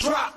Drop.